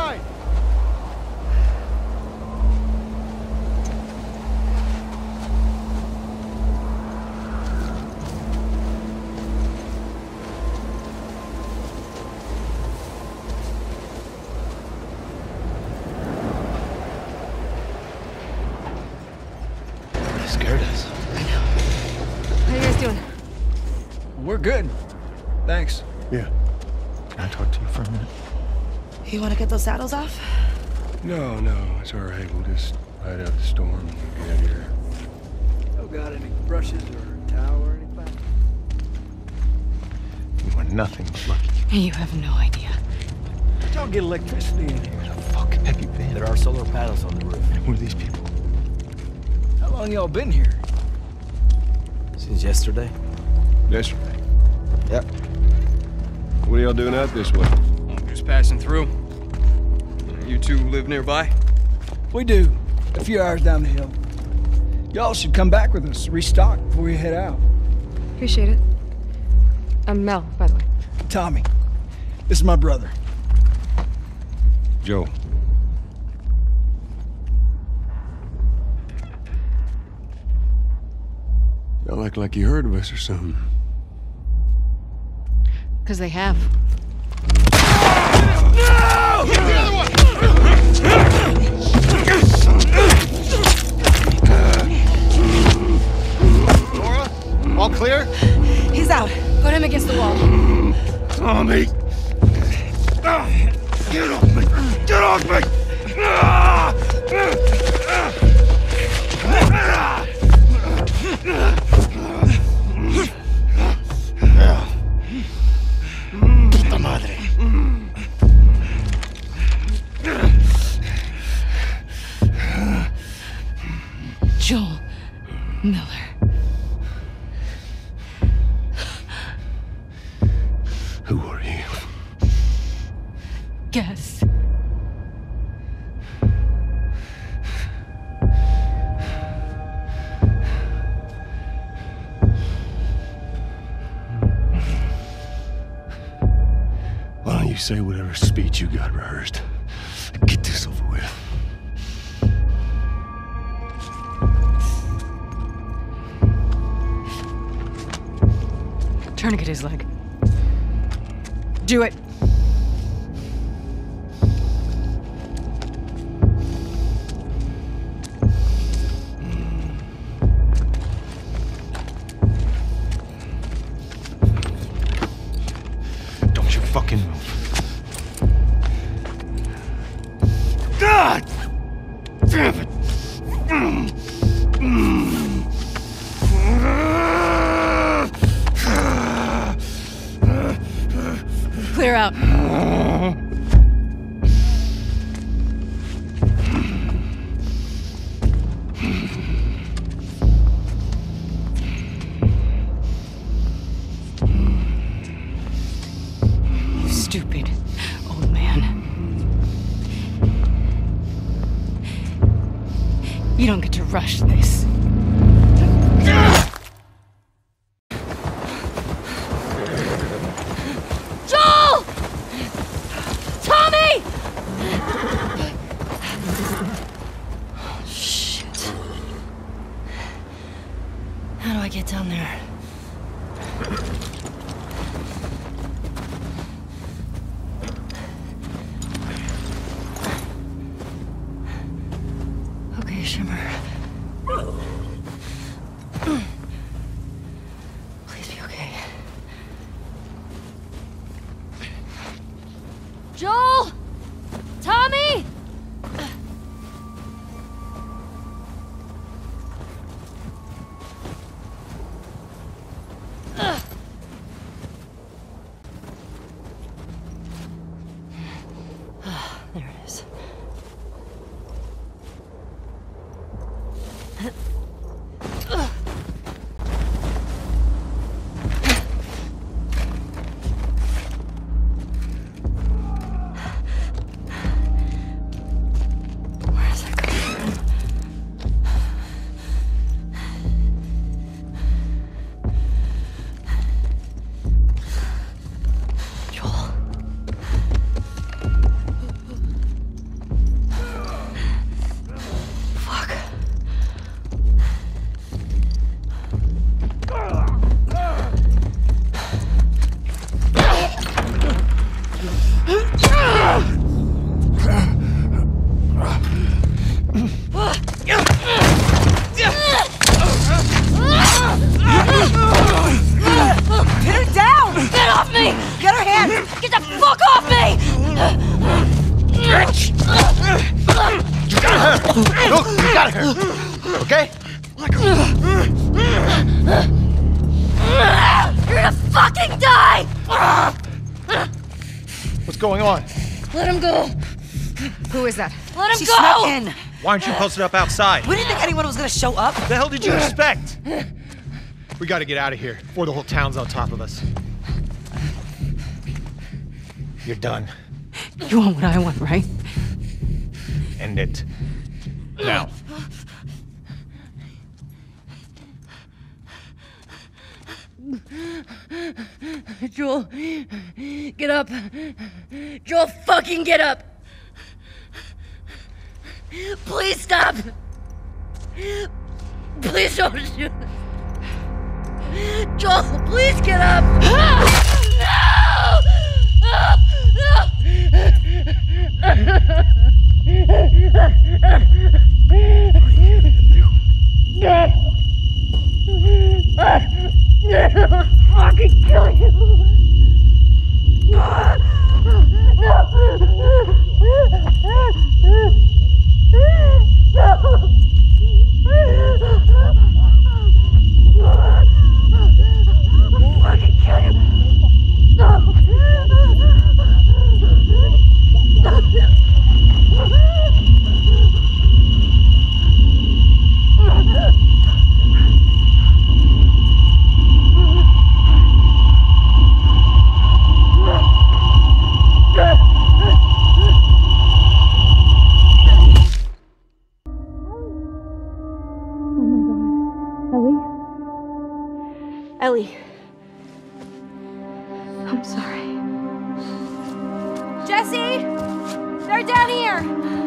Let's get inside! Scared us. How you guys doing? We're good. Thanks. Yeah. Can I talk to you for a minute? You want to get those saddles off? No, no, it's all right. We'll just ride out the storm and get out of here. Oh, got any brushes or towel or anything? You are nothing but lucky. You have no idea. Y'all get electricity in here. Where the fuck have you been? There are solar panels on the roof. Who are these people? How long y'all been here? Since yesterday? Yesterday. Yep. What are y'all doing out this way? Just passing through. You two live nearby? We do. A few hours down the hill. Y'all should come back with us, restock before we head out. Appreciate it. I'm Mel, by the way. Tommy, this is my brother. Joel. Y'all act like you heard of us or something. Because they have. Clear? He's out. Put him against the wall. Tommy! Get off me! Get off me! Ah! Guess. Why don't you say whatever speech you got rehearsed? Get this over with. Tourniquet his leg. Do it. Fucking move. God! Damn it! Clear out. Stupid old man. You don't get to rush this. Okay, Get the fuck off me! Look, you got her. Okay? You're gonna fucking die! What's going on? Let him go! Who is that? Let him She go! snuck in. Why aren't you posted up outside? We didn't think anyone was gonna show up. the hell did you expect? We gotta get out of here before the whole town's on top of us. You're done. You want what I want, right? End it. Now. Joel, get up. Joel, fucking get up. Please stop. Please don't shoot. Joel, please get up. Ah! Ah! Fucking kill you. Ellie. I'm sorry. Jesse! They're down here!